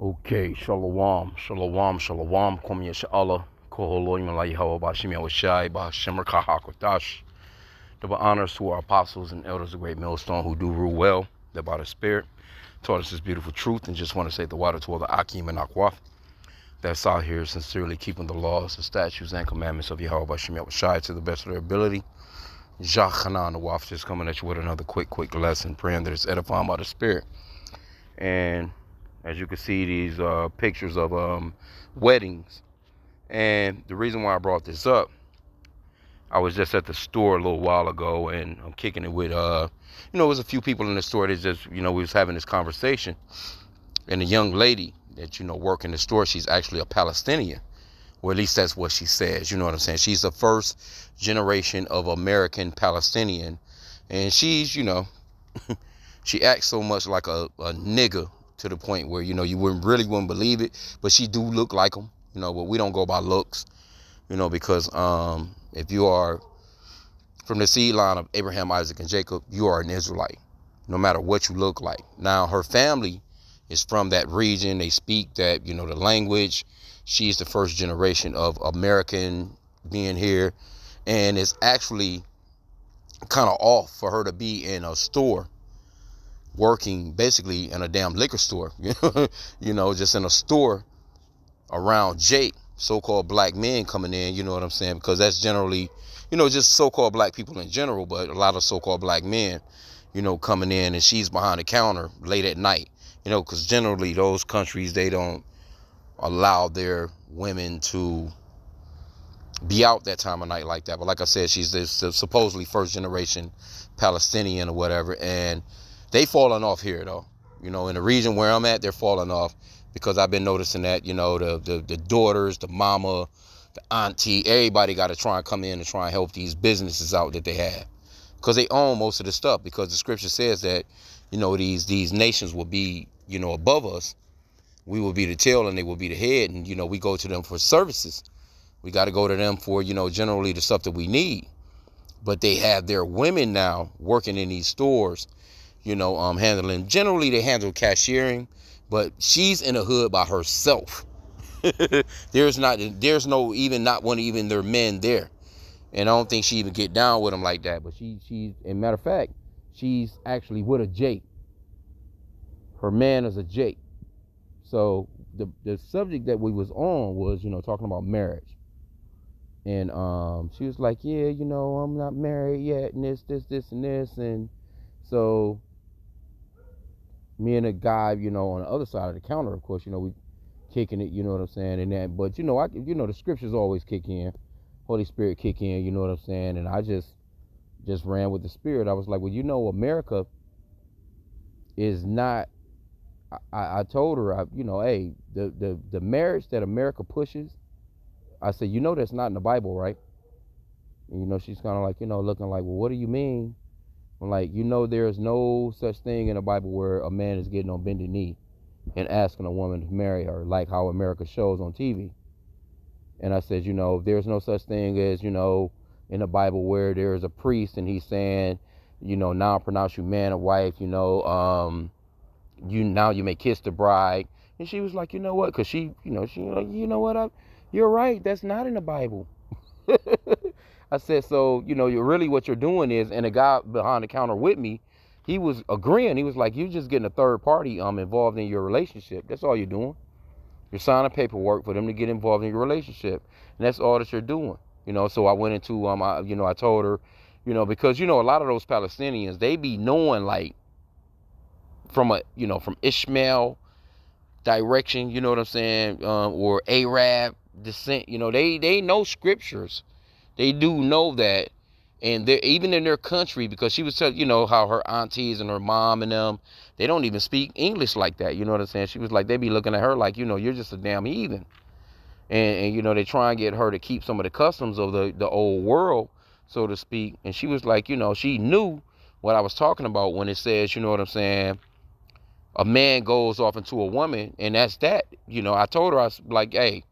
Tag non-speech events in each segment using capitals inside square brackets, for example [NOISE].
Okay, shalom, shalom, shalom, kum yasha'Allah, koholoim alayi hawa bashim yawashai, bashim rakahakotash. Double honors to our apostles and elders of Great Millstone who do rule well, They're by the Spirit, taught us this beautiful truth, and just want to say the water to all the Akim and Akwaf that's out here sincerely keeping the laws, the statutes, and commandments of Yahweh Bashim Yawashai to the best of their ability. Jachanan the Waf just coming at you with another quick, quick lesson, praying that it's edifying by the Spirit. And as you can see, these uh, pictures of um, weddings. And the reason why I brought this up, I was just at the store a little while ago, and I'm kicking it with, uh, you know, it was a few people in the store that just, you know, we was having this conversation, and a young lady that you know work in the store, she's actually a Palestinian, or at least that's what she says. You know what I'm saying? She's the first generation of American Palestinian, and she's, you know, [LAUGHS] she acts so much like a, a nigga to the point where you know you wouldn't really wouldn't believe it, but she do look like him, you know. But we don't go by looks, you know, because um, if you are from the seed line of Abraham, Isaac, and Jacob, you are an Israelite, no matter what you look like. Now her family is from that region; they speak that you know the language. She's the first generation of American being here, and it's actually kind of off for her to be in a store working basically in a damn liquor store, [LAUGHS] you know, just in a store around Jake, so-called black men coming in, you know what I'm saying? Because that's generally, you know, just so-called black people in general, but a lot of so-called black men, you know, coming in and she's behind the counter late at night, you know, because generally those countries, they don't allow their women to be out that time of night like that. But like I said, she's this supposedly first generation Palestinian or whatever. And they falling off here though. You know, in the region where I'm at, they're falling off because I've been noticing that, you know, the the, the daughters, the mama, the auntie, everybody got to try and come in and try and help these businesses out that they have. Because they own most of the stuff because the scripture says that, you know, these these nations will be, you know, above us. We will be the tail and they will be the head. And, you know, we go to them for services. We got to go to them for, you know, generally the stuff that we need. But they have their women now working in these stores you know, um, handling. Generally, they handle cashiering, but she's in a hood by herself. [LAUGHS] there's not, there's no even not one even their men there, and I don't think she even get down with them like that. But she, she's, a matter of fact, she's actually with a Jake. Her man is a Jake. So the the subject that we was on was, you know, talking about marriage. And um, she was like, Yeah, you know, I'm not married yet, and this, this, this, and this. And so me and a guy, you know, on the other side of the counter, of course, you know, we kicking it, you know what I'm saying, and that. But you know, I, you know, the scriptures always kick in, Holy Spirit kick in, you know what I'm saying, and I just, just ran with the Spirit. I was like, well, you know, America is not. I, I told her, I, you know, hey, the, the the marriage that America pushes, I said, you know, that's not in the Bible, right? And, you know, she's kind of like, you know, looking like, well, what do you mean? Like, you know, there's no such thing in the Bible where a man is getting on bended knee and asking a woman to marry her, like how America shows on TV. And I said, you know, there's no such thing as, you know, in the Bible where there's a priest and he's saying, you know, now I pronounce you man or wife, you know, um, you now you may kiss the bride. And she was like, you know what? Because she, you know, she like, you know what? I, you're right. That's not in the Bible. [LAUGHS] I said, so, you know, you're really what you're doing is, and the guy behind the counter with me, he was agreeing. He was like, you're just getting a third party um involved in your relationship. That's all you're doing. You're signing paperwork for them to get involved in your relationship. And that's all that you're doing. You know, so I went into um I, you know, I told her, you know, because you know, a lot of those Palestinians, they be knowing like from a you know, from Ishmael direction, you know what I'm saying, um, or Arab descent, you know, they they know scriptures they do know that, and they're even in their country because she was telling you know how her aunties and her mom and them they don't even speak English like that. You know what I'm saying? She was like they be looking at her like you know you're just a damn heathen, and, and you know they try and get her to keep some of the customs of the the old world, so to speak. And she was like you know she knew what I was talking about when it says you know what I'm saying a man goes off into a woman and that's that you know i told her i was like hey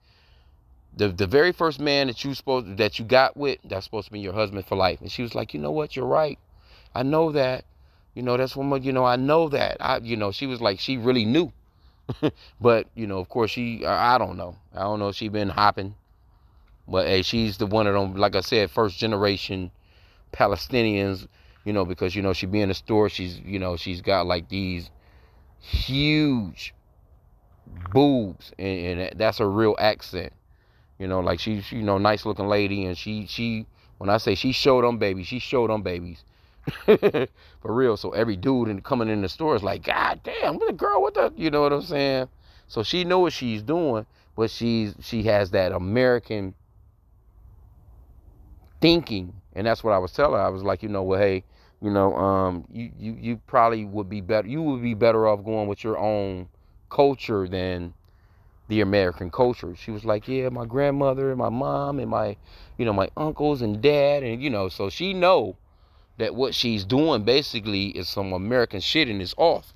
the the very first man that you supposed that you got with that's supposed to be your husband for life and she was like you know what you're right i know that you know that's one you know i know that i you know she was like she really knew [LAUGHS] but you know, of course, she I, don't know. I don't know she been hopping, but hey, she's the one of them. Like I said, first generation Palestinians. You know, because you know she be in the store. She's you know she's got like these huge boobs, and, and that's a real accent. You know, like she's you know nice looking lady, and she she when I say she showed them babies, she showed them babies. [LAUGHS] For real. So every dude in, coming in the store is like, God damn, what a girl, what the, you know what I'm saying? So she know what she's doing, but she's she has that American thinking, and that's what I was telling her. I was like, you know, well, hey, you know, um, you you you probably would be better. You would be better off going with your own culture than the American culture. She was like, yeah, my grandmother and my mom and my, you know, my uncles and dad, and you know, so she know that what she's doing basically is some American shit and it's off.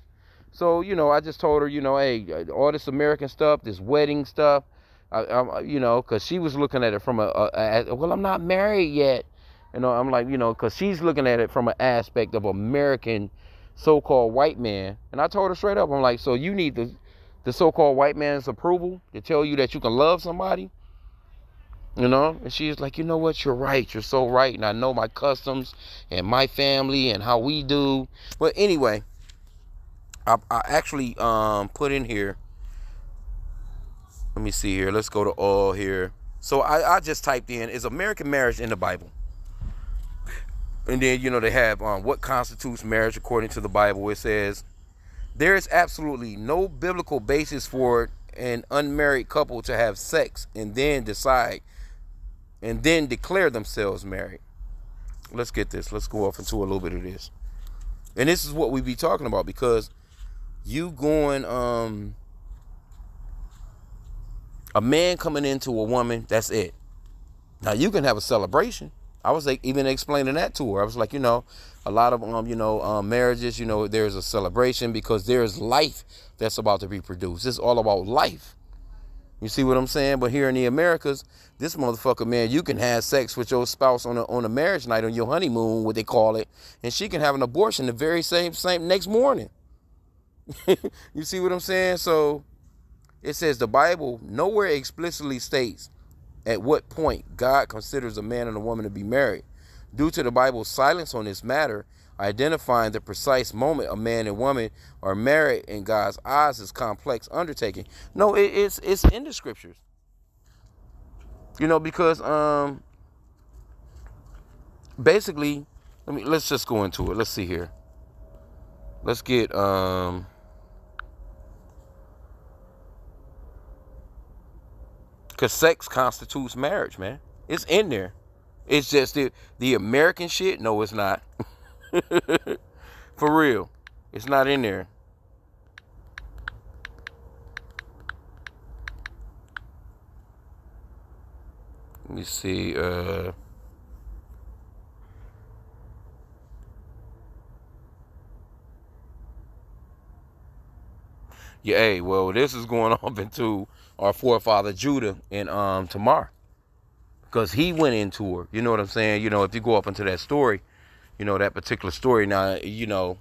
So, you know, I just told her, you know, hey, uh, all this American stuff, this wedding stuff, I, I uh, you know, because she was looking at it from a, a, a, well, I'm not married yet. You know, I'm like, you know, because she's looking at it from an aspect of American so-called white man. And I told her straight up, I'm like, so you need the, the so-called white man's approval to tell you that you can love somebody? You know, and she's like, you know what, you're right, you're so right, and I know my customs and my family and how we do. But anyway, I, I actually um put in here. Let me see here. Let's go to all here. So I, I just typed in is American marriage in the Bible. And then you know they have um, what constitutes marriage according to the Bible. It says there is absolutely no biblical basis for an unmarried couple to have sex and then decide and then declare themselves married. Let's get this. Let's go off into a little bit of this. And this is what we be talking about because you going um a man coming into a woman, that's it. Now you can have a celebration. I was like even explaining that to her. I was like, you know, a lot of um, you know, um, marriages, you know, there's a celebration because there's life that's about to be produced. It's all about life. You see what I'm saying? But here in the Americas, this motherfucker, man, you can have sex with your spouse on a on a marriage night on your honeymoon, what they call it, and she can have an abortion the very same same next morning. [LAUGHS] you see what I'm saying? So it says the Bible nowhere explicitly states at what point God considers a man and a woman to be married. Due to the Bible's silence on this matter, Identifying the precise moment a man and woman are married in God's eyes is complex undertaking. No, it, it's it's in the scriptures. You know, because um basically, let me let's just go into it. Let's see here. Let's get um because sex constitutes marriage, man. It's in there. It's just the the American shit. No, it's not. [LAUGHS] For real. It's not in there. Let me see. Uh, yeah, hey, well, this is going [LAUGHS] off into our forefather Judah and um Tamar. Because he went into her. You know what I'm saying? You know, if you go up into that story, you know, that particular story. Now, you know,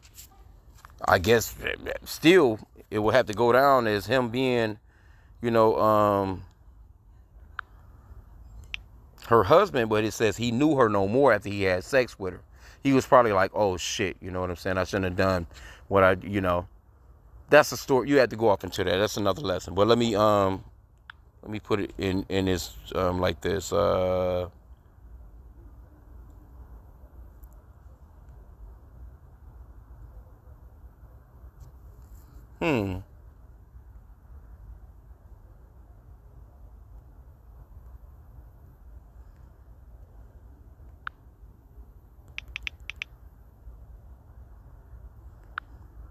I guess still it will have to go down as him being, you know, um, her husband, but it says he knew her no more after he had sex with her. He was probably like, oh shit, you know what I'm saying? I shouldn't have done what I, you know. That's a story. You had to go off into that. That's another lesson. But let me um let me put it in in this um like this. Uh Hmm.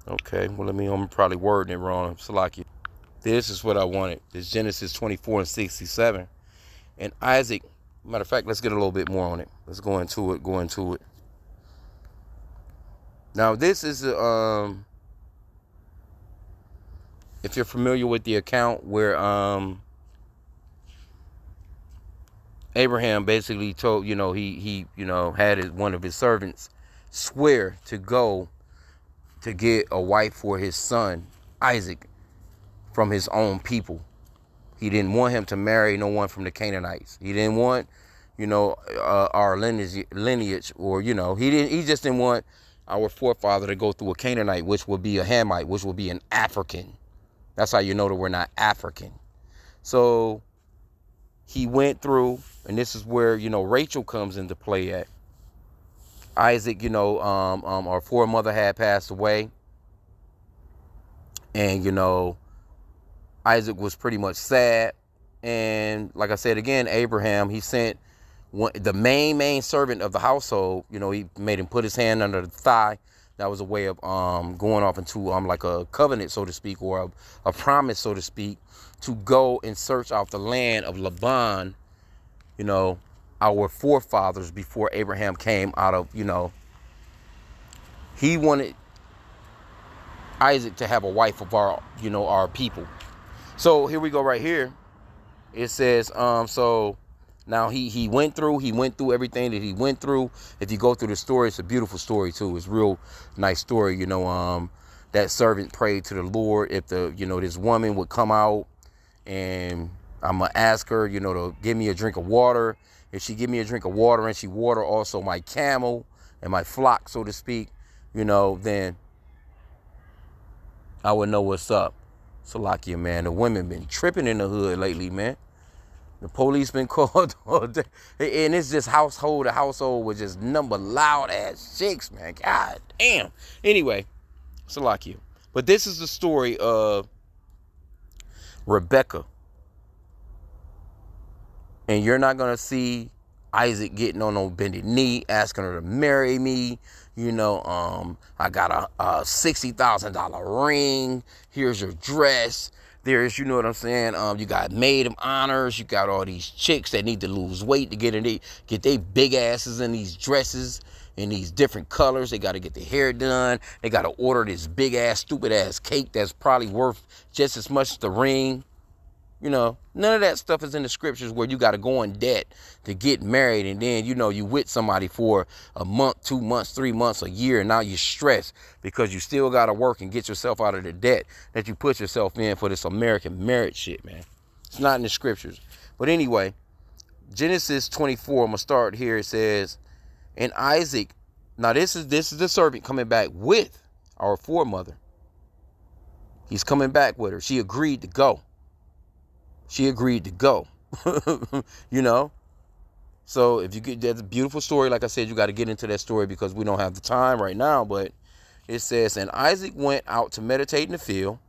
Okay, well, let me, I'm probably wording it wrong. Salaki. This is what I wanted. This Genesis 24 and 67. And Isaac, matter of fact, let's get a little bit more on it. Let's go into it, go into it. Now, this is, um, if you're familiar with the account where um, Abraham basically told, you know, he he, you know, had his, one of his servants swear to go to get a wife for his son Isaac from his own people. He didn't want him to marry no one from the Canaanites. He didn't want, you know, uh, our lineage, lineage, or you know, he didn't. He just didn't want our forefather to go through a Canaanite, which would be a Hamite, which would be an African. That's how you know that we're not African. So he went through, and this is where you know Rachel comes into play at. Isaac, you know, um, um, our foremother had passed away, and you know, Isaac was pretty much sad. And like I said again, Abraham, he sent one, the main main servant of the household. You know, he made him put his hand under the thigh. That was a way of um, going off into um, like a covenant, so to speak, or a, a promise, so to speak, to go and search out the land of Laban. You know, our forefathers before Abraham came out of, you know, he wanted Isaac to have a wife of our, you know, our people. So here we go right here. It says, um, so now he he went through, he went through everything that he went through. If you go through the story, it's a beautiful story too. It's real nice story, you know. Um, that servant prayed to the Lord if the, you know, this woman would come out and I'm gonna ask her, you know, to give me a drink of water. If she give me a drink of water and she water also my camel and my flock, so to speak, you know, then I would know what's up. Salakia, man. The women been tripping in the hood lately, man. The police been [LAUGHS] called all day. And it's just household to household with just number loud ass chicks, man. God damn. Anyway, Salakia. But this is the story of Rebecca. And you're not going to see Isaac getting on no bended knee, asking her to marry me. You know, um, I got a, a $60,000 ring. Here's your dress. There's, you know what I'm saying? Um, you got maid of honors. You got all these chicks that need to lose weight to get in they get their big asses in these dresses in these different colors. They got to get their hair done. They got to order this big ass, stupid ass cake that's probably worth just as much as the ring. You know, none of that stuff is in the scriptures where you got to go in debt to get married and then, you know, you with somebody for a month, two months, three months, a year, and now you're stressed because you still got to work and get yourself out of the debt that you put yourself in for this American marriage shit, man. It's not in the scriptures. But anyway, Genesis 24, I'm going to start here. It says, And Isaac, now this is this is the servant coming back with our foremother. He's coming back with her. She agreed to go she agreed to go. [LAUGHS] you know? So if you get that's a beautiful story, like I said, you got to get into that story because we don't have the time right now. But it says, and Isaac went out to meditate in the field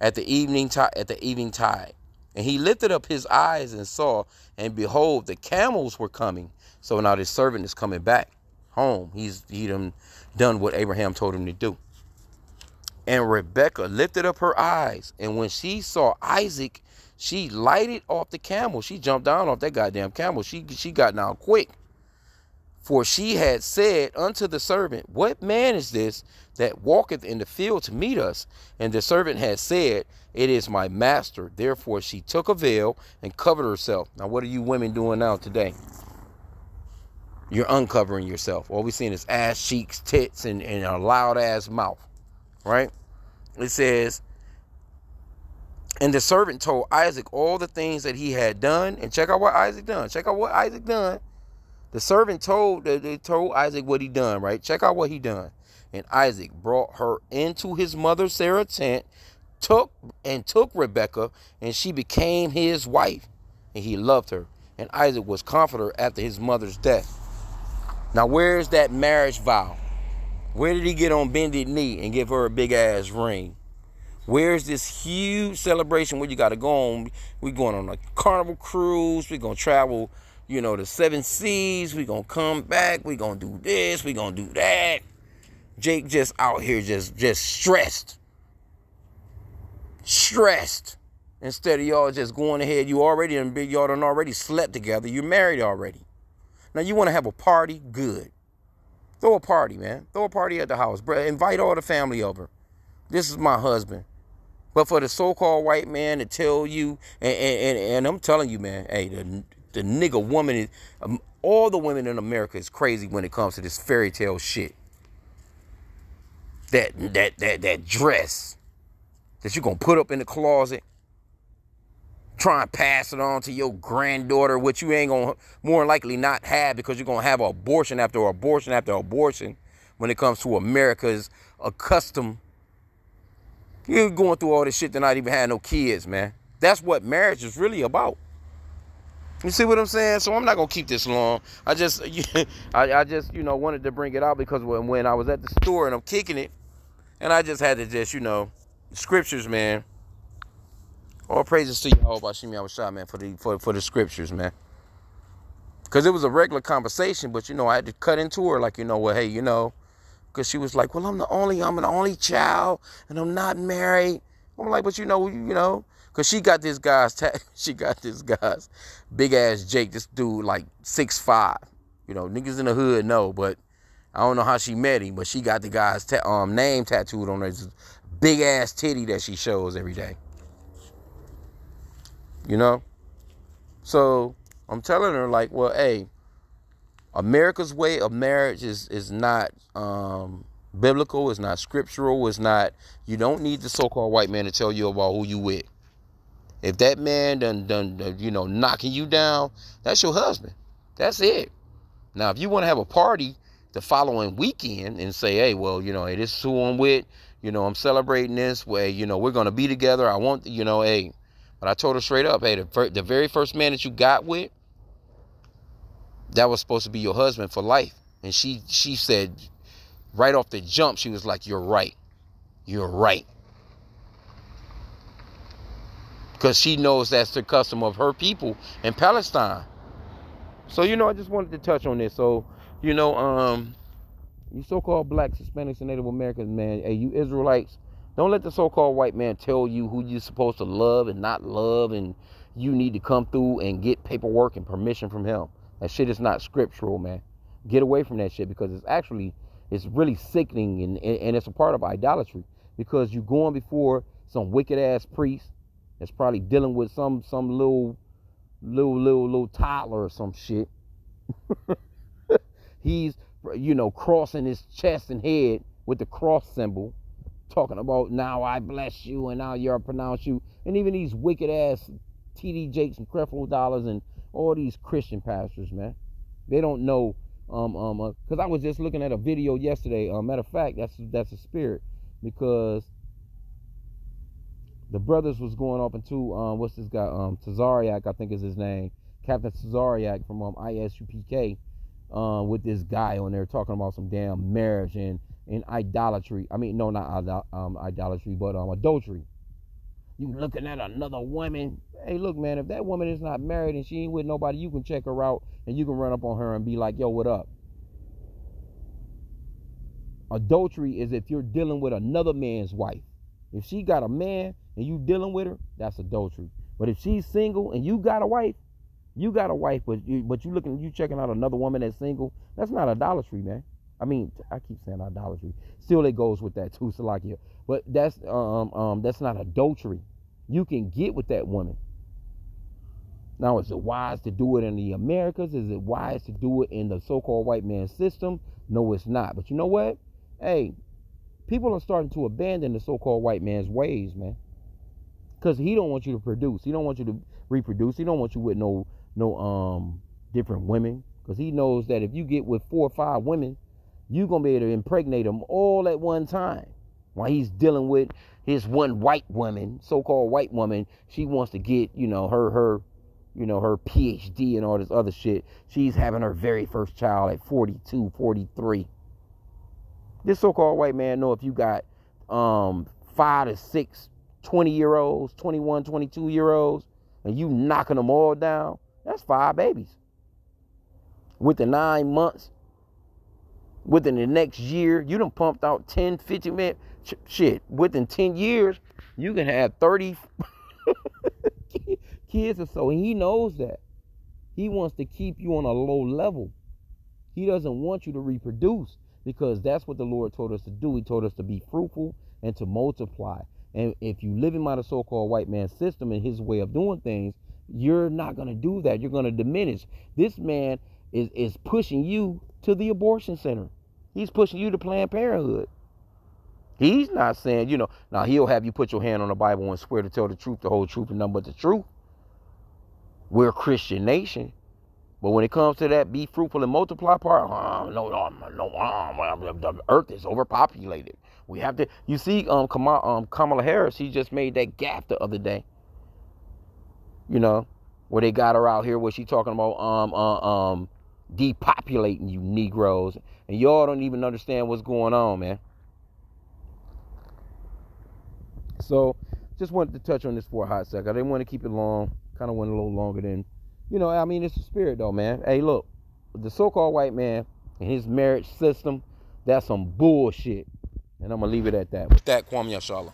at the evening tide at the evening tide. And he lifted up his eyes and saw, and behold, the camels were coming. So now this servant is coming back home. He's he done done what Abraham told him to do. And Rebekah lifted up her eyes, and when she saw Isaac she lighted off the camel. She jumped down off that goddamn camel. She she got down quick. For she had said unto the servant, What man is this that walketh in the field to meet us? And the servant had said, It is my master. Therefore she took a veil and covered herself. Now, what are you women doing now today? You're uncovering yourself. All we seeing is ass cheeks, tits, and, and a loud ass mouth. Right? It says, and the servant told Isaac all the things that he had done. And check out what Isaac done. Check out what Isaac done. The servant told they told Isaac what he done, right? Check out what he done. And Isaac brought her into his mother Sarah's tent, took and took Rebekah, and she became his wife. And he loved her. And Isaac was comforter after his mother's death. Now, where's that marriage vow? Where did he get on bended knee and give her a big ass ring? Where's this huge celebration where you got to go on? We're going on a carnival cruise. We're going to travel, you know, the seven seas. We're going to come back. We're going to do this. We're going to do that. Jake just out here just just stressed. Stressed. Instead of y'all just going ahead, you already and y'all done already slept together. You're married already. Now you want to have a party? Good. Throw a party, man. Throw a party at the house. Bro, invite all the family over. This is my husband. But for the so-called white man to tell you, and, and, and I'm telling you, man, hey, the, the nigga woman is, um, all the women in America is crazy when it comes to this fairy tale shit. That that that that dress, that you're gonna put up in the closet, try and pass it on to your granddaughter, which you ain't gonna more likely not have because you're gonna have abortion after abortion after abortion when it comes to America's accustomed. You're going through all this shit to not even have no kids, man. That's what marriage is really about. You see what I'm saying? So I'm not gonna keep this long. I just, [LAUGHS] I, I just, you know, wanted to bring it out because when, when I was at the store and I'm kicking it, and I just had to just, you know, scriptures, man. All praises to you, Yahweh Bashimi Awashah, man, for the for, for the scriptures, man. Cause it was a regular conversation, but you know, I had to cut into her like, you know, well, hey, you know, because she was like, well, I'm the only, I'm an only child, and I'm not married. I'm like, but you know, you, know, Cause she got this guy's ta- [LAUGHS] she got this guy's big ass Jake, this dude like six five. You know, niggas in the hood know, but I don't know how she met him, but she got the guy's ta- um, name tattooed on her big ass titty that she shows every day. You know? So I'm telling her, like, well, hey, America's way of marriage is is not um, biblical, it's not scriptural, it's not you don't need the so-called white man to tell you about who you with. If that man done, done, done, you know, knocking you down, that's your husband. That's it. Now, if you want to have a party the following weekend and say, hey, well, you know, hey, this is who I'm with, you know, I'm celebrating this way, you know, we're going to be together. I want, you know, hey, but I told her straight up, hey, the, the very first man that you got with, that was supposed to be your husband for life. And she, she said right off the jump, she was like, you're right. You're right because she knows that's the custom of her people in Palestine. So you know, I just wanted to touch on this. So you know, um, you so-called blacks, Hispanics, and Native Americans, man, hey, you Israelites, don't let the so-called white man tell you who you're supposed to love and not love, and you need to come through and get paperwork and permission from him. That shit is not scriptural, man. Get away from that shit because it's actually it's really sickening and, and it's a part of idolatry because you're going before some wicked ass priest that's probably dealing with some some little little little little toddler or some shit. [LAUGHS] He's you know crossing his chest and head with the cross symbol, talking about now I bless you and now you're pronounce you, and even these wicked ass TD Jakes and Creflo Dollars and all these Christian pastors, man, they don't know. Um, um, because uh, I was just looking at a video yesterday. Uh, matter of fact, that's that's a spirit because the brothers was going off into um, what's this guy um Tazaryach I think is his name Captain Tazaryach from um ISUPK um with this guy on there talking about some damn marriage and and idolatry I mean no not um, idolatry but um adultery you looking at another woman hey look man if that woman is not married and she ain't with nobody you can check her out and you can run up on her and be like yo what up adultery is if you're dealing with another man's wife if she got a man and you dealing with her, that's adultery. But if she's single and you got a wife, you got a wife, but you but you looking you checking out another woman that's single, that's not idolatry, man. I mean, I keep saying idolatry. Still, it goes with that too, Salakia. But that's um um that's not adultery. You can get with that woman. Now, is it wise to do it in the Americas? Is it wise to do it in the so-called white man system? No, it's not. But you know what? Hey, people are starting to abandon the so-called white man's ways, man because he don't want you to produce. He don't want you to reproduce. He don't want you with no no um different women because he knows that if you get with four or five women, you're gonna be able to impregnate them all at one time. While he's dealing with his one white woman, so-called white woman, she wants to get you know her her you know her PhD and all this other shit. She's having her very first child at 42, 43. This so-called white man know if you got um five to six 20 year olds, 21, 22 year olds, and you knocking them all down, that's five babies. Within nine months, within the next year, you done pumped out 10, 50 men. Shit, within 10 years, you can have 30 [LAUGHS] kids or so. And he knows that. He wants to keep you on a low level. He doesn't want you to reproduce because that's what the Lord told us to do. He told us to be fruitful and to multiply. And if you live in by the so-called white man system and his way of doing things, you're not going to do that. You're going to diminish. This man is is pushing you to the abortion center. He's pushing you to Planned Parenthood. He's not saying, you know, now he'll have you put your hand on the Bible and swear to tell the truth, the whole truth, and nothing but the truth. We're a Christian nation. But when it comes to that be fruitful and multiply part, uh, no, no, no, uh, the earth is overpopulated. We have to. You see, um, Kamala, um, Kamala Harris, she just made that gap the other day. You know, where they got her out here, where she talking about um, uh, um, depopulating you Negroes, and y'all don't even understand what's going on, man. So, just wanted to touch on this for a hot second. I didn't want to keep it long. Kind of went a little longer than, you know. I mean, it's the spirit, though, man. Hey, look, the so-called white man and his marriage system, that's some bullshit. And I'm gonna leave it at that. With that, Kwame Yashala.